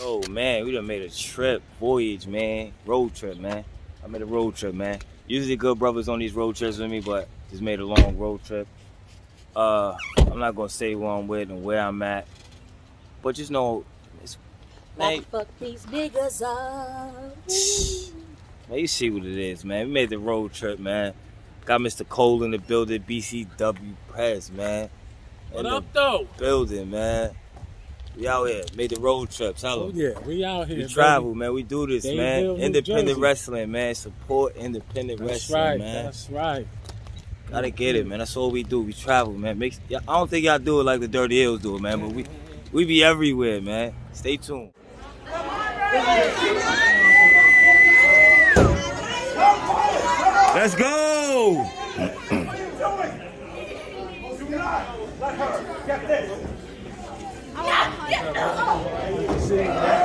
Oh man, we done made a trip, voyage, man, road trip, man. I made a road trip, man. Usually good brothers on these road trips with me, but just made a long road trip. Uh, I'm not gonna say who I'm with and where I'm at, but just know, it's, man, fuck these niggas up. man, you see what it is, man. We made the road trip, man. Got Mr. Cole in the building, BCW Press, man. What up, though? building, man. We out here, made the road trips. Hello. Oh, yeah, we out here. We baby. travel, man. We do this, Dayville, man. New Independent Jersey. wrestling, man. Support independent That's wrestling, right. man. That's right. Gotta get it, man. That's all we do. We travel, man. Makes I don't think y'all do it like the Dirty Heelz do it, man. But we we be everywhere, man. Stay tuned. Let's go. Oh. Yeah.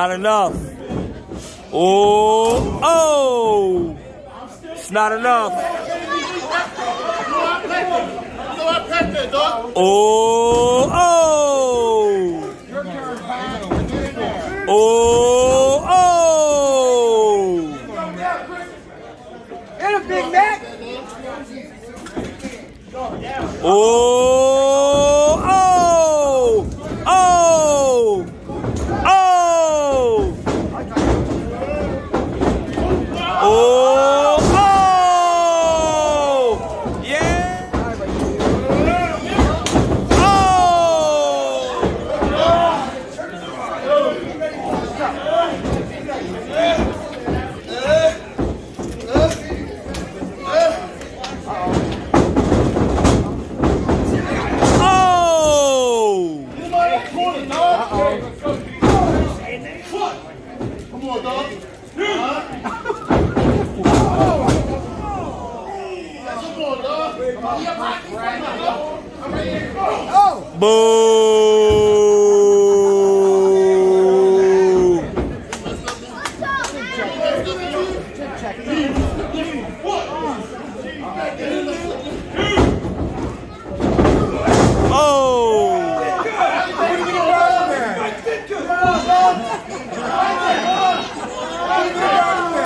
Not enough. Oh! Oh! It's not enough. Oh! Oh! Oh! Oh! And a Big Mac. Oh! Oh! Oh! Oh! Oh! Oh! Yeah! Oh! Boo! Oh!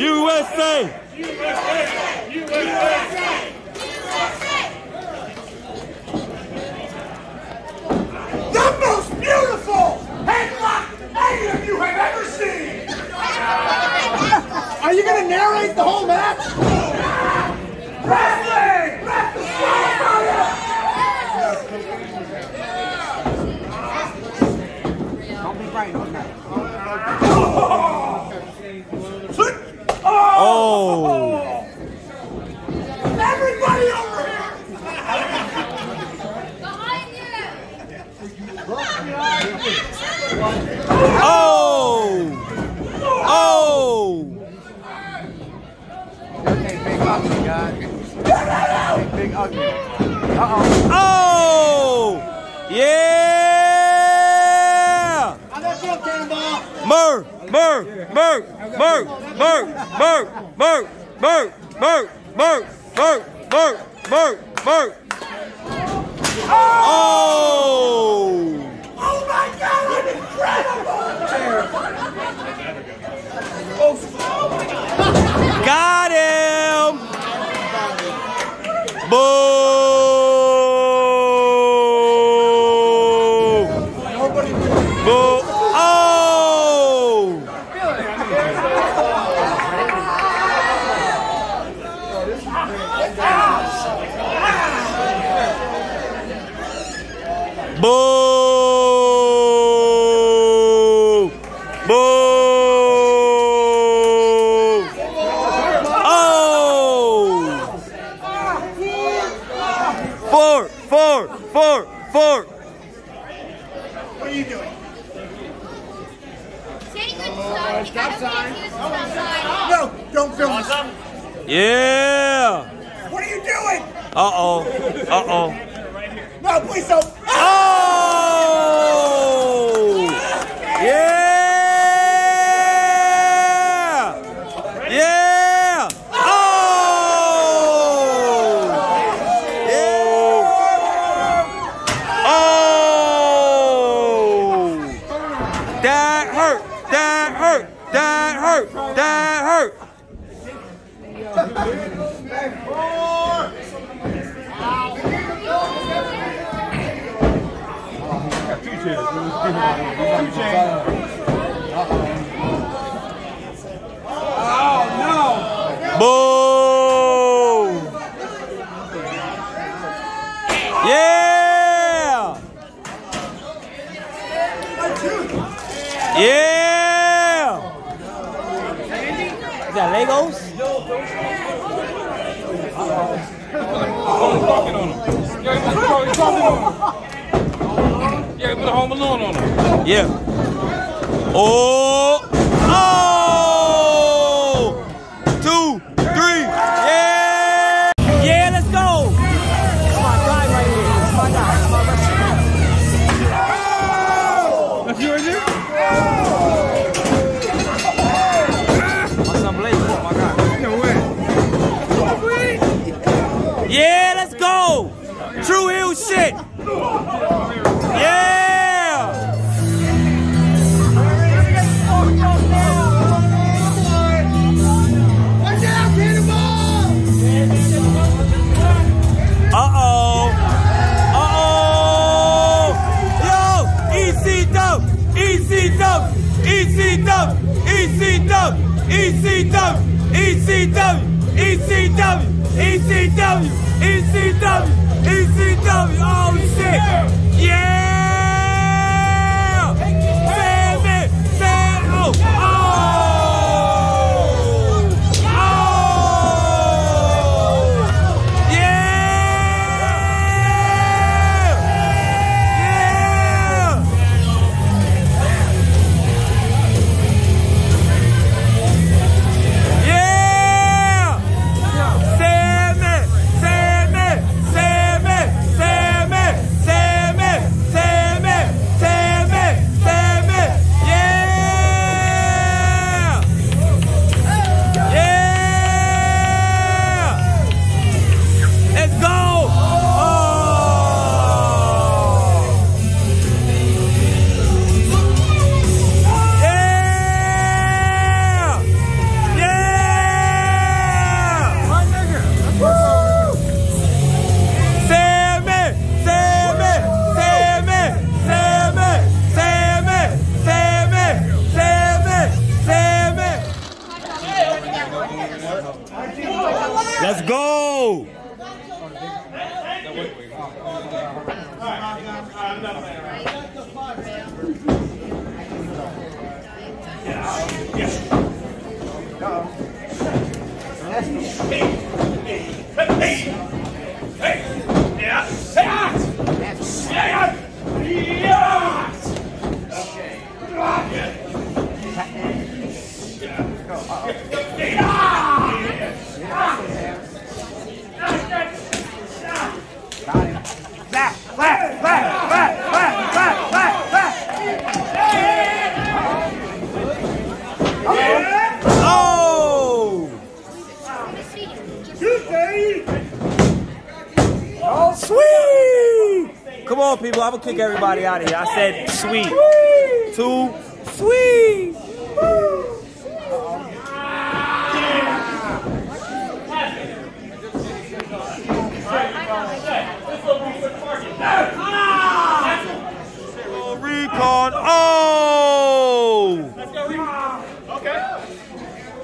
USA! USA! USA! The most beautiful headlock any of you have ever seen! Are you gonna narrate the whole match? Wrestling! Oh! Everybody over here! Behind you! Oh! Oh! Okay, big ugly. Big, big ugly. Uh-oh. Oh! Yeah! Mur, mur, mur, mur. Murr! Murr! Murr! Murr! Murr! Murr! Murr! Murr! Murr! Murr! Oh! Oh my god, I'm incredible! Oh, oh my God! Got him! Boo! Boom! Boom! Yeah, he put on him. Yeah, put a home alone on him. Yeah. Oh! Go! Hey! Hey! Hey! Yeah! Hey! Yeah! On, people. I'm gonna kick everybody out of here. I said sweet. Two, sweet. Oh, recon. Oh! Okay.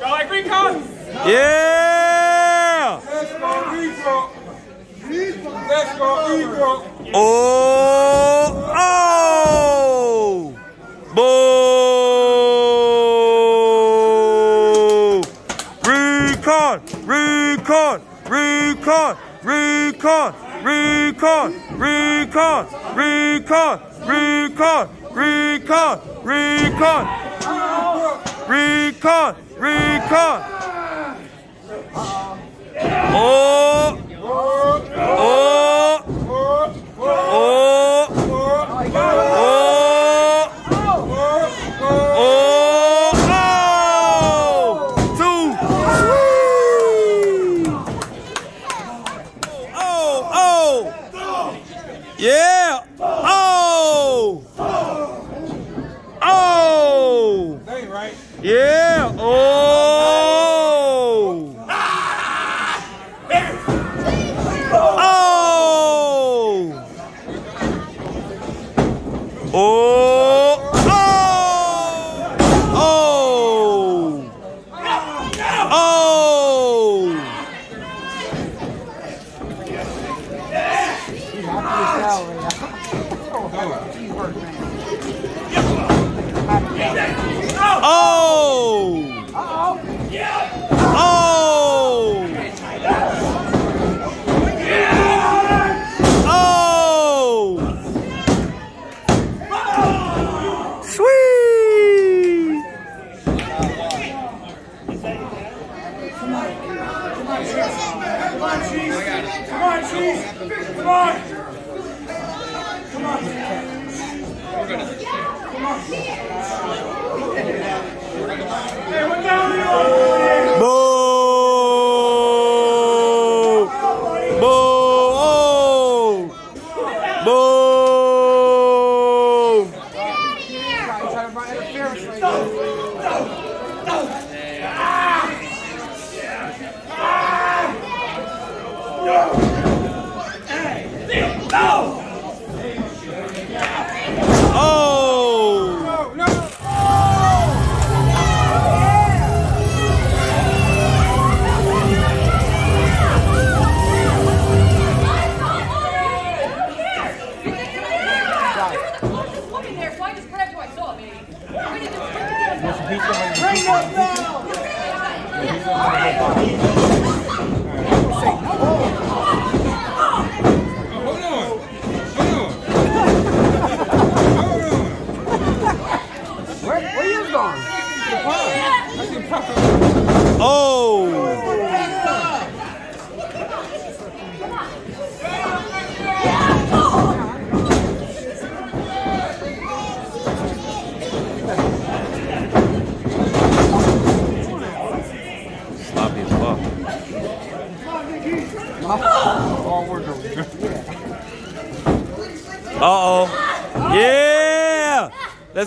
Y'all like recon? Yeah! Let's go recon. Let's go recon. Oh! Oh! Boo! Recon! Recon! Recon! Recon! Recon! Recon! Recon! Recon! Recon! Recon! Recon! Recon! Oh! Oh! Oh! Oh! Oh! Two! Oh! Oh! Yeah! Oh! Oh! That ain't right. Yeah! Oh! Oh! Oh! Oh! Oh! Oh! Oh!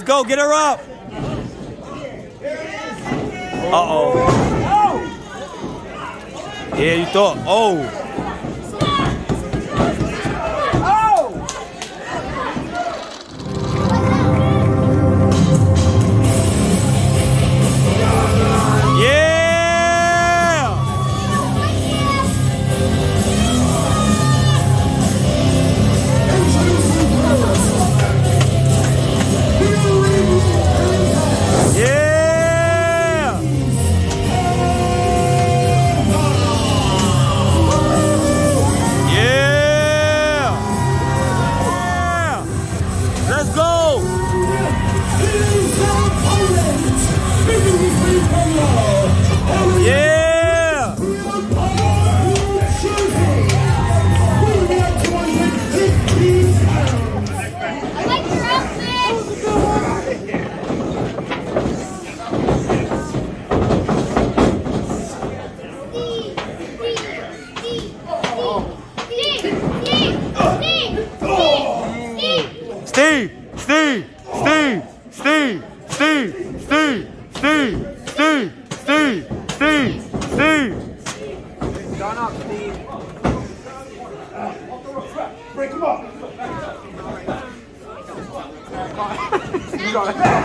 Go, get her up. Uh oh. Yeah, you thought. Oh.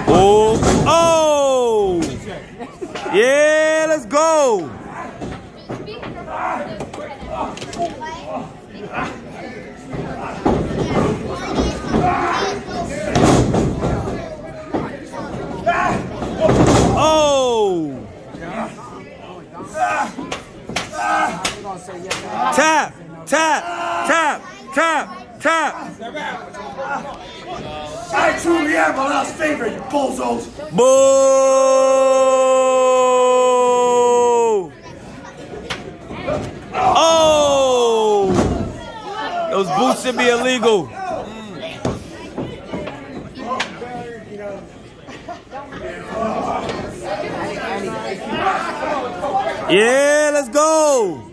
Oh! Oh! Yeah, let's go! Oh! Tap! Tap! Tap! Tap! Tap! I truly am my last favorite, you bozos. Boo! Oh! Those boots should be illegal. Yeah, let's go.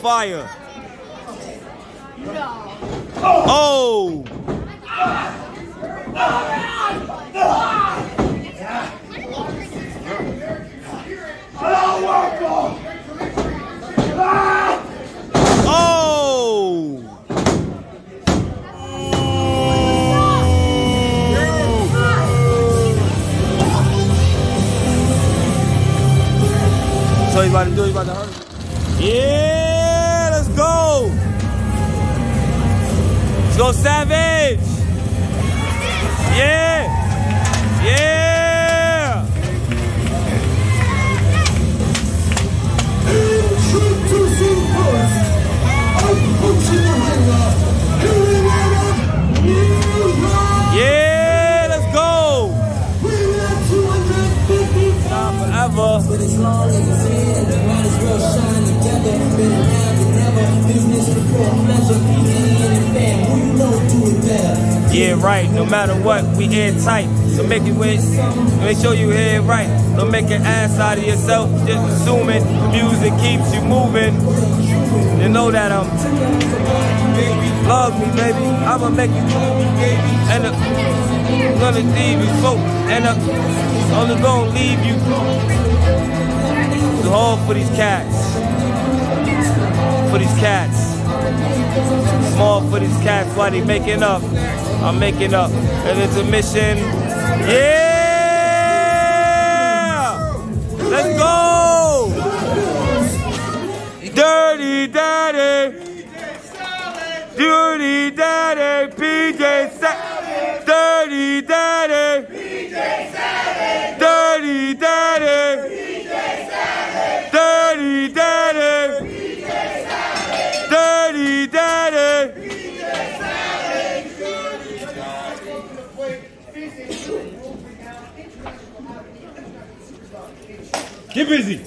Fire! Oh! Oh! So he's about to do, he's about to hurt. Yeah, go, Savage! Yeah! Right. No matter what, we airtight. So make it with, make sure you hear it right. Don't make an ass out of yourself. Just assuming music keeps you moving. You know that I'm love me, baby. I'ma make you and uh, I'm gonna leave you so and uh, only gonna leave you. It's hard for these cats. For these cats. Small for these cats while they making up. I'm making up. And it's a mission. Yeah! Let's go! Dirty Daddy! Dirty Daddy! PJ Sa- Dirty Daddy! Dirty Daddy! Dirty Daddy! Dirty Daddy! Get busy.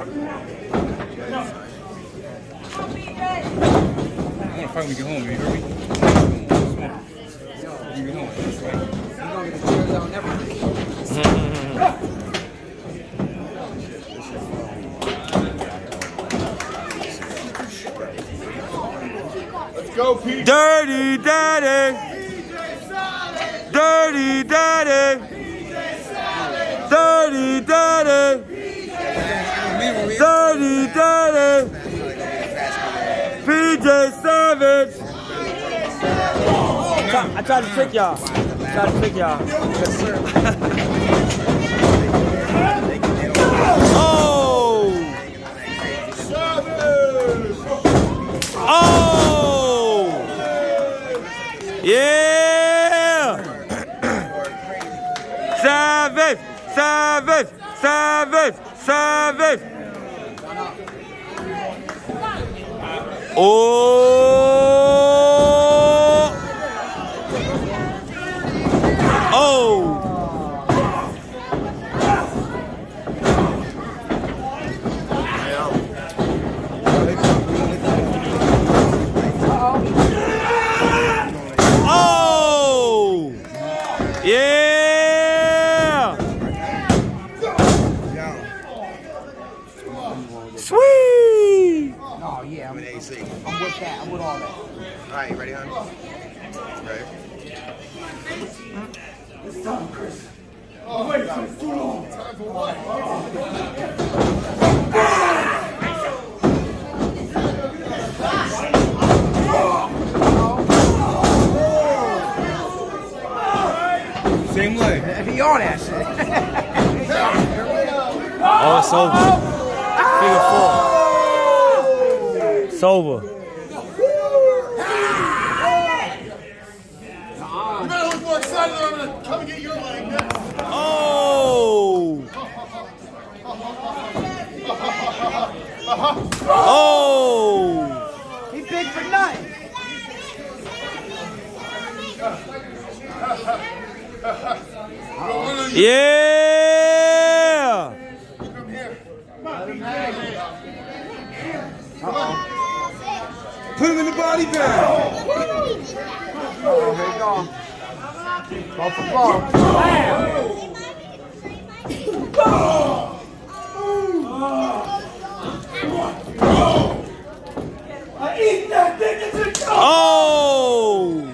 I'm gonna fight when we get home, you hear me? When we get home, right? Let's go, Pete. Dirty Daddy! Dirty Daddy! Dirty Daddy! Dirty Daddy! PJ Savage! I tried to trick y'all. I tried to trick y'all. oh! Oh! Yeah! Savage! Savage! Savage! Savage! O yeah, I'm, I'm an AC. I'm with that. I'm with all that. All right, ready, hon? Ready? it's Same way. He on that shit. Oh, it's over. Figure four. It's over. You better look more excited or I'm gonna come and get your leg next. Oh! Oh! He big for nothing. Yeah! Body bag. Oh, here you go. Ball for ball. Oh!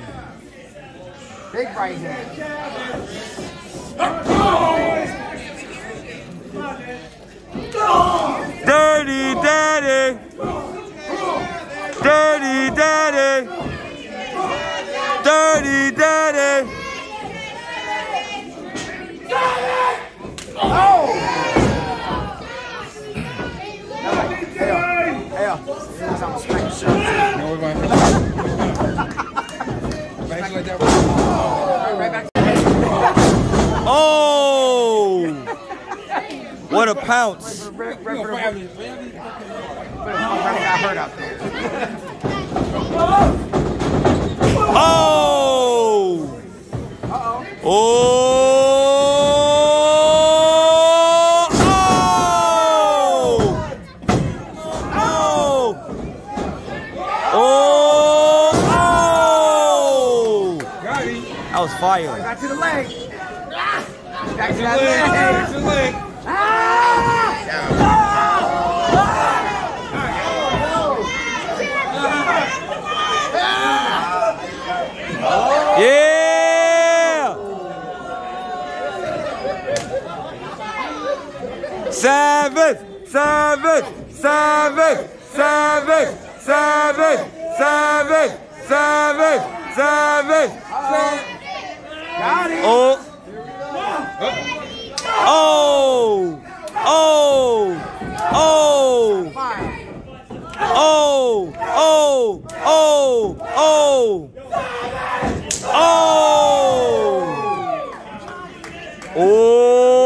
Big right hand. Dirty ounce. Oh! oh! Oh! Oh! Oh! Oh! Oh! That was fire. Back to the leg. Back to that leg. Yeah! Savage! Savage! Savage! Savage! Savage! Savage! Got him. Oh! Oh! Oh! Oh! Oh! Oh! Oh! Oh! 오! 오!